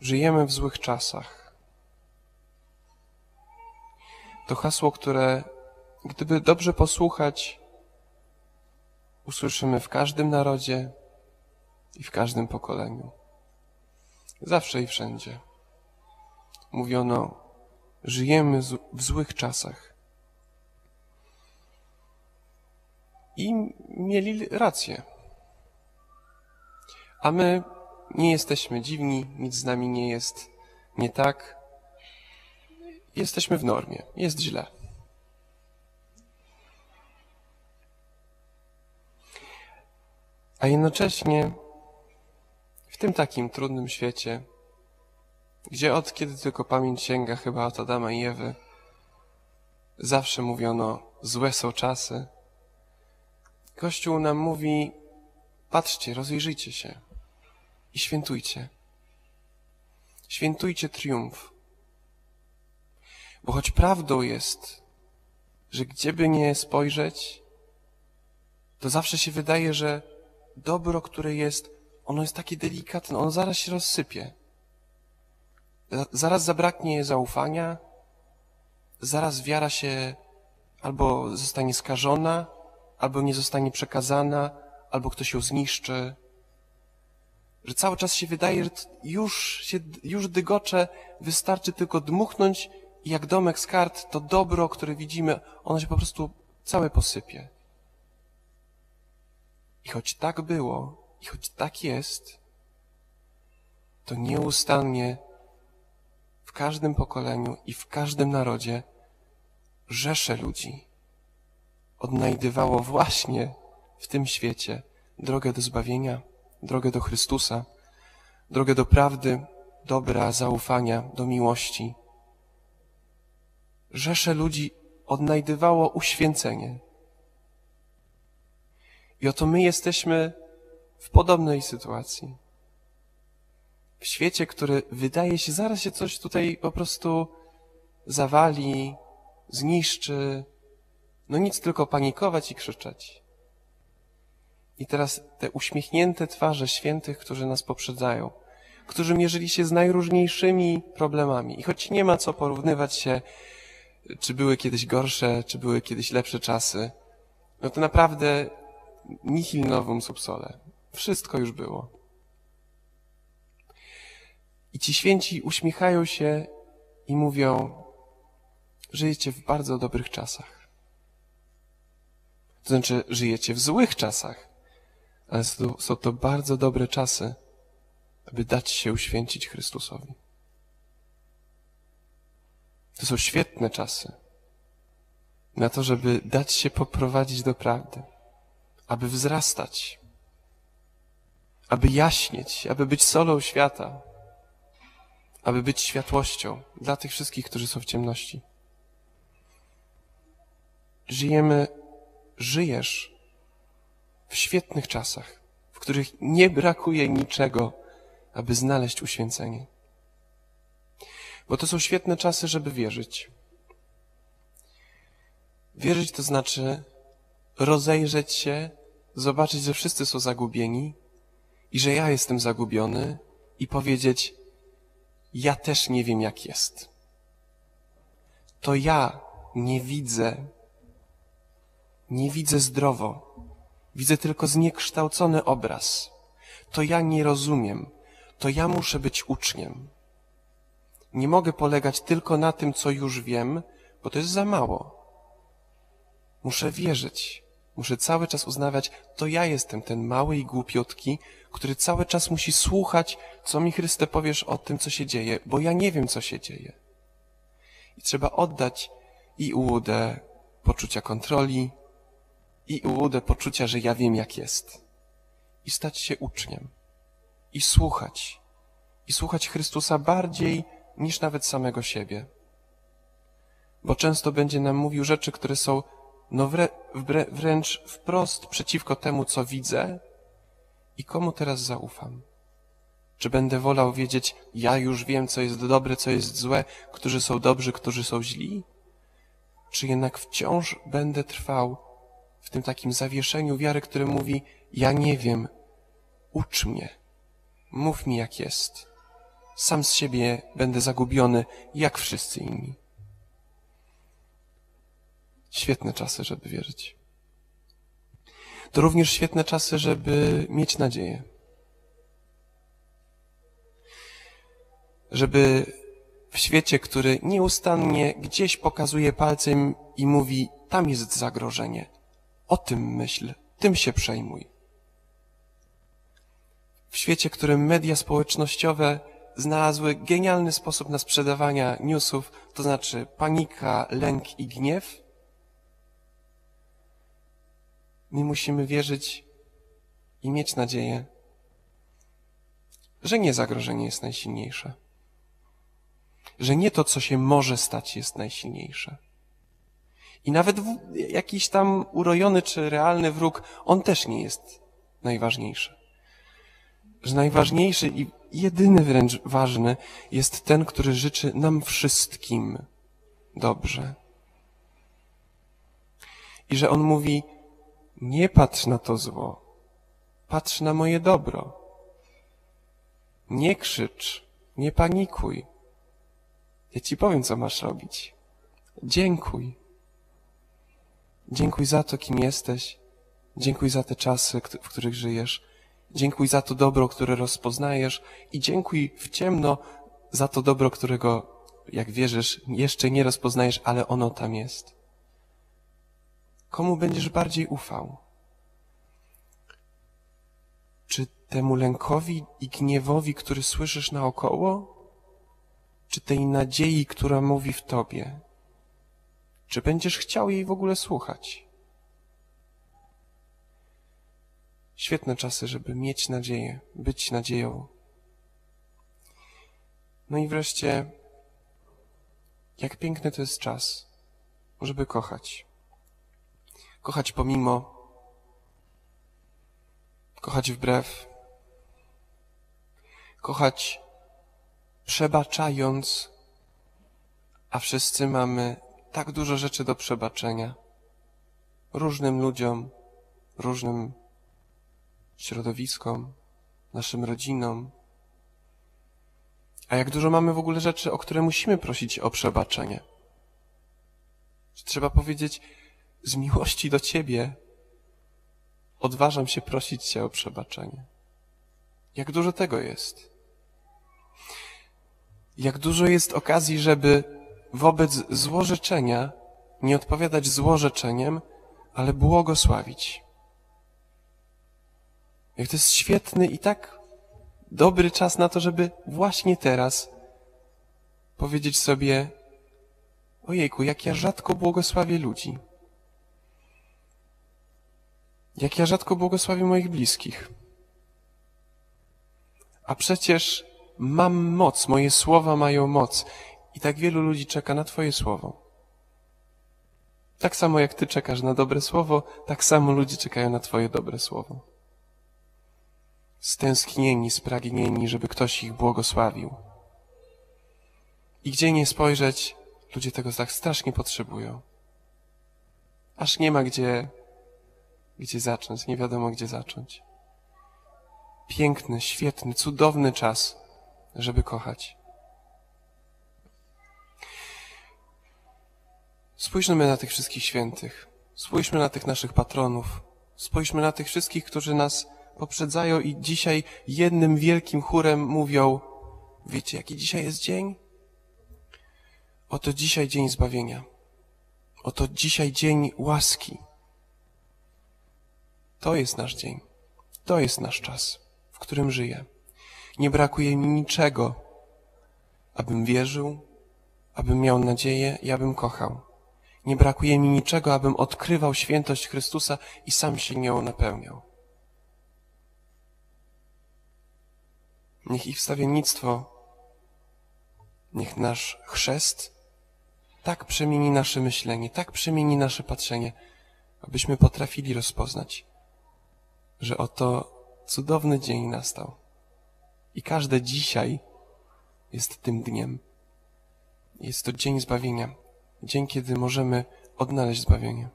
Żyjemy w złych czasach. To hasło, które, gdyby dobrze posłuchać, usłyszymy w każdym narodzie i w każdym pokoleniu. Zawsze i wszędzie. Mówiono, żyjemy w złych czasach. I mieli rację. A my nie jesteśmy dziwni, nic z nami nie jest nie tak. Jesteśmy w normie, jest źle. A jednocześnie w tym takim trudnym świecie, gdzie od kiedy tylko pamięć sięga chyba od Adama i Ewy, zawsze mówiono, złe są czasy, Kościół nam mówi, patrzcie, rozejrzyjcie się i świętujcie. Świętujcie triumf. Bo choć prawdą jest, że gdzieby nie spojrzeć, to zawsze się wydaje, że dobro, które jest, ono jest takie delikatne, ono zaraz się rozsypie. Zaraz zabraknie zaufania, zaraz wiara się albo zostanie skażona, albo nie zostanie przekazana, albo ktoś ją zniszczy. Że cały czas się wydaje, że już się, już dygocze, wystarczy tylko dmuchnąć i jak domek z kart, to dobro, które widzimy, ono się po prostu całe posypie. I choć tak było, i choć tak jest, to nieustannie w każdym pokoleniu i w każdym narodzie rzesze ludzi odnajdywało właśnie w tym świecie drogę do zbawienia, drogę do Chrystusa, drogę do prawdy, dobra, zaufania, do miłości. Rzesze ludzi odnajdywało uświęcenie. I oto my jesteśmy w podobnej sytuacji. W świecie, który wydaje się, zaraz się coś tutaj po prostu zawali, zniszczy, no nic, tylko panikować i krzyczeć. I teraz te uśmiechnięte twarze świętych, którzy nas poprzedzają, którzy mierzyli się z najróżniejszymi problemami. I choć nie ma co porównywać się, czy były kiedyś gorsze, czy były kiedyś lepsze czasy, no to naprawdę nihil novum subsole. Wszystko już było. I ci święci uśmiechają się i mówią, żyjecie w bardzo dobrych czasach. To znaczy, żyjecie w złych czasach, ale są to, bardzo dobre czasy, aby dać się uświęcić Chrystusowi. To są świetne czasy na to, żeby dać się poprowadzić do prawdy, aby wzrastać, aby jaśnieć, aby być solą świata, aby być światłością dla tych wszystkich, którzy są w ciemności. Żyjemy żyjesz świetnych czasach, w których nie brakuje niczego, aby znaleźć uświęcenie. Bo to są świetne czasy, żeby wierzyć. Wierzyć to znaczy rozejrzeć się, zobaczyć, że wszyscy są zagubieni i że ja jestem zagubiony i powiedzieć, ja też nie wiem jak jest. To ja nie widzę nie widzę zdrowo. Widzę tylko zniekształcony obraz. To ja nie rozumiem. To ja muszę być uczniem. Nie mogę polegać tylko na tym, co już wiem, bo to jest za mało. Muszę wierzyć. Muszę cały czas uznawać, to ja jestem ten mały i głupiutki, który cały czas musi słuchać, co mi Chryste powiesz o tym, co się dzieje, bo ja nie wiem, co się dzieje. I trzeba oddać i ułudę poczucia kontroli, i ułudę poczucia, że ja wiem jak jest. I stać się uczniem. I słuchać. I słuchać Chrystusa bardziej niż nawet samego siebie. Bo często będzie nam mówił rzeczy, które są no wrę wręcz wprost przeciwko temu, co widzę i komu teraz zaufam. Czy będę wolał wiedzieć, ja już wiem, co jest dobre, co jest złe, którzy są dobrzy, którzy są źli? Czy jednak wciąż będę trwał w tym takim zawieszeniu wiary, które mówi, ja nie wiem, ucz mnie, mów mi jak jest, sam z siebie będę zagubiony, jak wszyscy inni. Świetne czasy, żeby wierzyć. To również świetne czasy, żeby mieć nadzieję. Żeby w świecie, który nieustannie gdzieś pokazuje palcem i mówi, tam jest zagrożenie. O tym myśl, tym się przejmuj. W świecie, w którym media społecznościowe znalazły genialny sposób na sprzedawania newsów, to znaczy panika, lęk i gniew, my musimy wierzyć i mieć nadzieję, że nie zagrożenie jest najsilniejsze że nie to, co się może stać, jest najsilniejsze. I nawet jakiś tam urojony czy realny wróg, on też nie jest najważniejszy. Że najważniejszy i jedyny wręcz ważny jest ten, który życzy nam wszystkim dobrze. I że on mówi, nie patrz na to zło, patrz na moje dobro. Nie krzycz, nie panikuj ja ci powiem, co masz robić. Dziękuj. Dziękuj za to, kim jesteś. Dziękuj za te czasy, w których żyjesz. Dziękuj za to dobro, które rozpoznajesz i dziękuj w ciemno za to dobro, którego, jak wierzysz, jeszcze nie rozpoznajesz, ale ono tam jest. Komu będziesz bardziej ufał? Czy temu lękowi i gniewowi, który słyszysz naokoło? czy tej nadziei, która mówi w tobie? Czy będziesz chciał jej w ogóle słuchać? Świetne czasy, żeby mieć nadzieję, być nadzieją. No i wreszcie, jak piękny to jest czas, żeby kochać. Kochać pomimo, kochać wbrew, kochać przebaczając, a wszyscy mamy tak dużo rzeczy do przebaczenia różnym ludziom, różnym środowiskom, naszym rodzinom. A jak dużo mamy w ogóle rzeczy, o które musimy prosić o przebaczenie. Trzeba powiedzieć, z miłości do Ciebie odważam się prosić Cię o przebaczenie. Jak dużo tego jest jak dużo jest okazji, żeby wobec złorzeczenia nie odpowiadać złorzeczeniem, ale błogosławić. Jak to jest świetny i tak dobry czas na to, żeby właśnie teraz powiedzieć sobie, ojejku, jak ja rzadko błogosławię ludzi. Jak ja rzadko błogosławię moich bliskich. A przecież mam moc, moje słowa mają moc. I tak wielu ludzi czeka na Twoje słowo. Tak samo jak Ty czekasz na dobre słowo, tak samo ludzie czekają na Twoje dobre słowo. Stęsknieni, spragnieni, żeby ktoś ich błogosławił. I gdzie nie spojrzeć, ludzie tego tak strasznie potrzebują. Aż nie ma gdzie, gdzie zacząć, nie wiadomo gdzie zacząć. Piękny, świetny, cudowny czas żeby kochać. Spójrzmy na tych wszystkich świętych. Spójrzmy na tych naszych patronów. Spójrzmy na tych wszystkich, którzy nas poprzedzają i dzisiaj jednym wielkim chórem mówią, wiecie jaki dzisiaj jest dzień? Oto dzisiaj dzień zbawienia. Oto dzisiaj dzień łaski. To jest nasz dzień. To jest nasz czas, w którym żyję. Nie brakuje mi niczego, abym wierzył, abym miał nadzieję i abym kochał. Nie brakuje mi niczego, abym odkrywał świętość Chrystusa i sam się nią napełniał. Niech ich wstawiennictwo, niech nasz chrzest tak przemieni nasze myślenie, tak przemieni nasze patrzenie, abyśmy potrafili rozpoznać, że oto cudowny dzień nastał. I każde dzisiaj jest tym dniem. Jest to dzień zbawienia. Dzień, kiedy możemy odnaleźć zbawienie.